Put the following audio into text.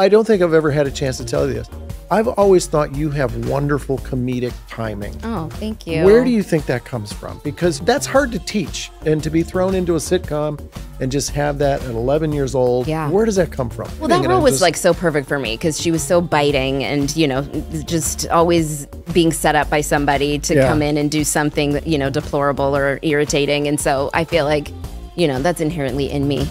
I don't think I've ever had a chance to tell you this. I've always thought you have wonderful comedic timing. Oh, thank you. Where do you think that comes from? Because that's hard to teach and to be thrown into a sitcom and just have that at 11 years old. Yeah. Where does that come from? Well, that role was just- like so perfect for me because she was so biting and, you know, just always being set up by somebody to Yeah. come in and do something, you know, deplorable or irritating. And so I feel like, you know, that's inherently in me.